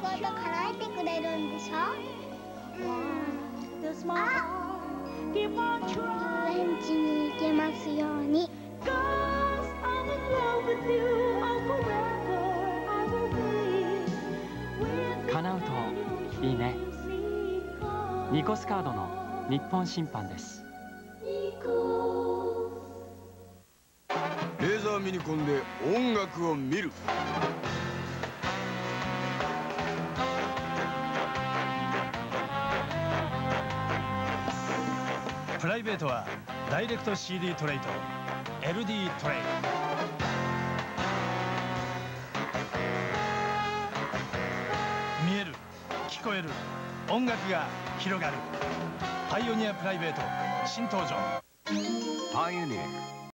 を知って願い事叶えてくれるんでしょうんあ遊園地に行けますように。叶うといいね。ニコスカードの日本審判です。レーザーミニコンで音楽を見るプライベートはダイレクト CD トレイと LD トレイ見える聞こえる音楽が広がる。パイオニアプライベート新登場。パイオニア